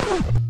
Ugh.